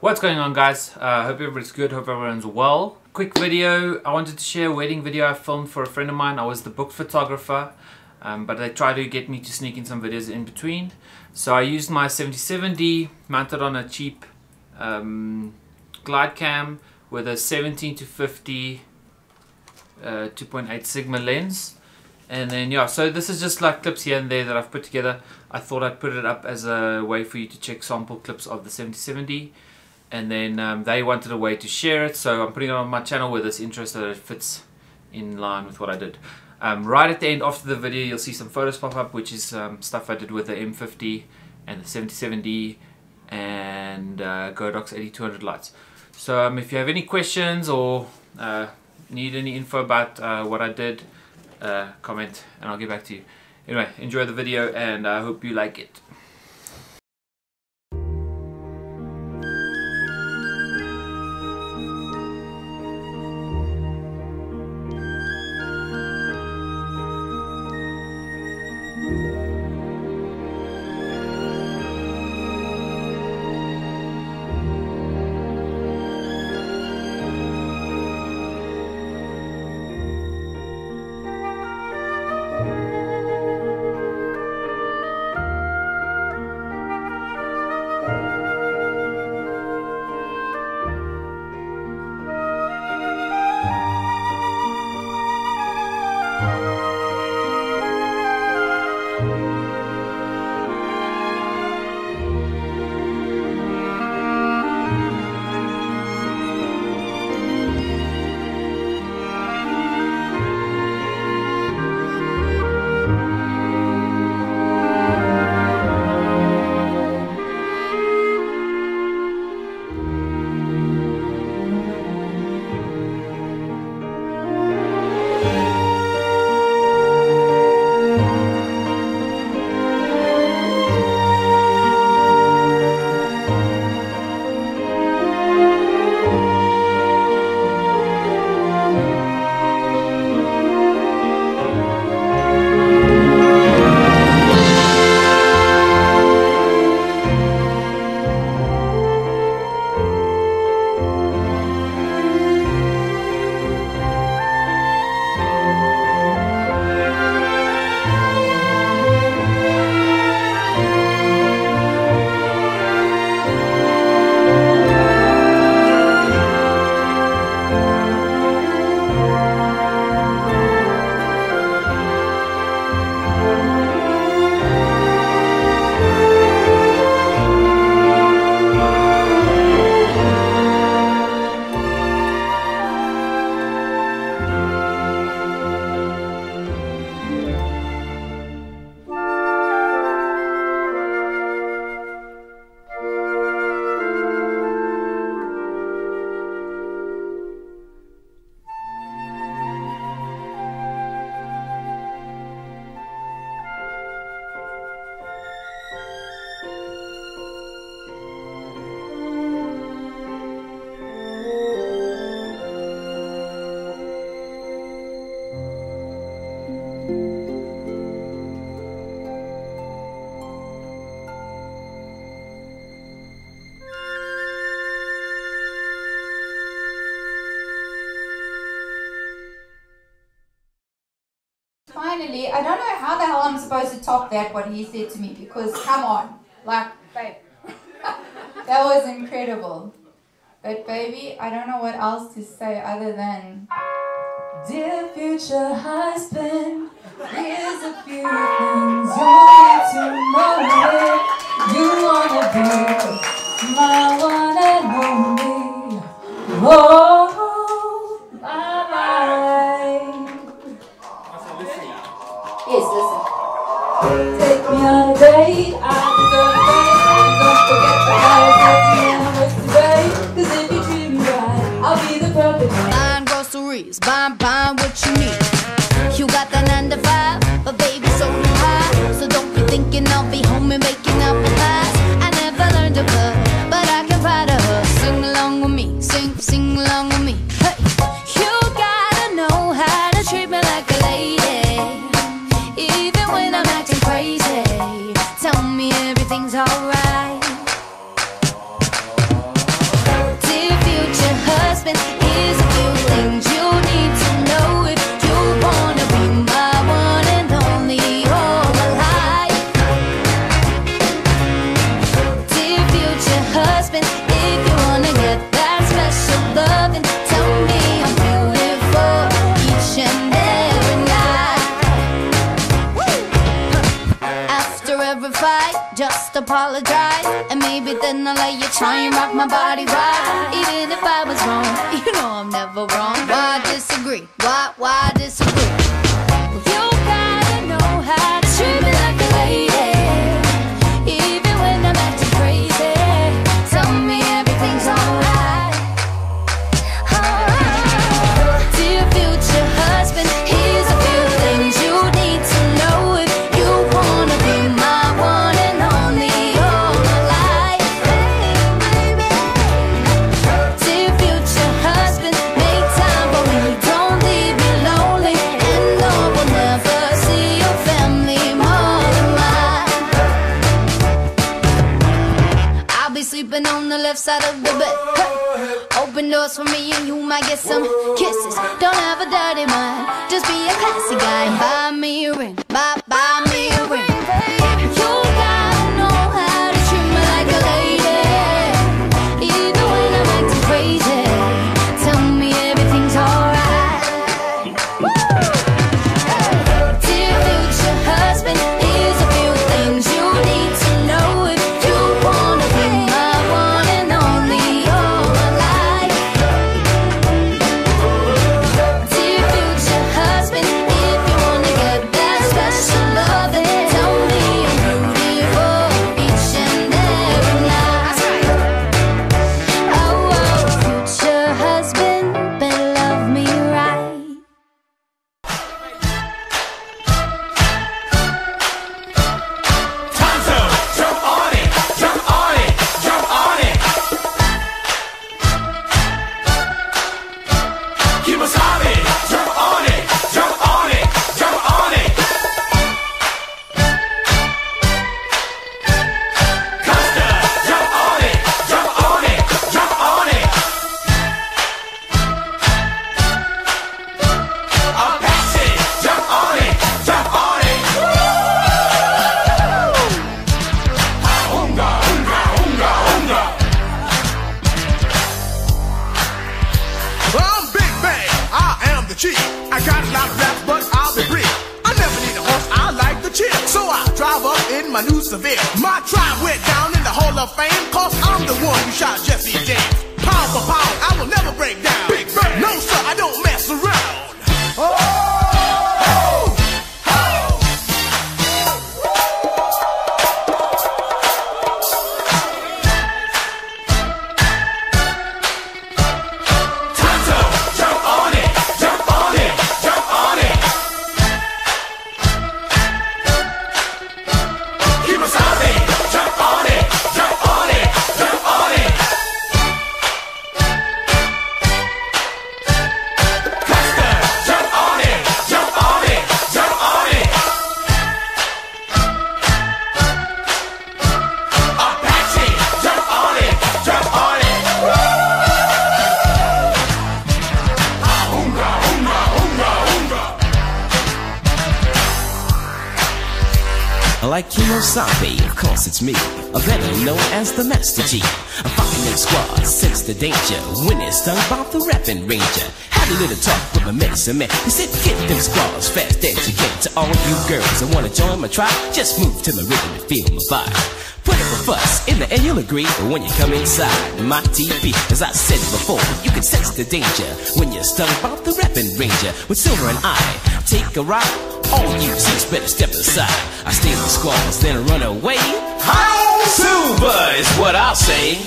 What's going on guys? I uh, hope everybody's good, hope everyone's well. Quick video, I wanted to share a wedding video I filmed for a friend of mine. I was the book photographer, um, but they tried to get me to sneak in some videos in between. So I used my 77D mounted on a cheap um, glide cam with a 17 to 50 uh, 2.8 Sigma lens. And then yeah, so this is just like clips here and there that I've put together. I thought I'd put it up as a way for you to check sample clips of the 7070 and then um, they wanted a way to share it so I'm putting it on my channel with this interest that it fits in line with what I did. Um, right at the end after the video you'll see some photos pop up which is um, stuff I did with the M50 and the 77D and uh, Godox AD200 lights. So um, if you have any questions or uh, need any info about uh, what I did uh, comment and I'll get back to you. Anyway enjoy the video and I hope you like it. Finally, I don't know how the hell I'm supposed to top that, what he said to me, because come on, like, babe, that was incredible. But baby, I don't know what else to say other than, Dear future husband, here's a few things apologize. And maybe then I'll let you try and rock my body right. Even if I was wrong, you know I'm never wrong. Why disagree? Why, why disagree? On the left side of the bed. Open doors for me and you might get some kisses. Don't have a dirty mind, just be a classy guy buy me a ring. Buy, buy me my new Seville. My tribe went down in the Hall of Fame, cause I'm the one who shot Jesse James. Pound for pound, Kimosabe, of course it's me, a better known as the Master G. I'm fucking in squad, sense the danger, when it's stung by the rapping ranger. Had a little talk with my medicine man, he said get them squads fast as you can. To all you girls that wanna join my tribe, just move to my rhythm and feel my vibe. Put up a fuss, in the end you'll agree But when you come inside my TV. As I said before, you can sense the danger when you're stung by the rapping ranger. With Silver and I, take a ride. All you seats better step aside. I in the squalls, then run away. Hi, Silver is what I'll say.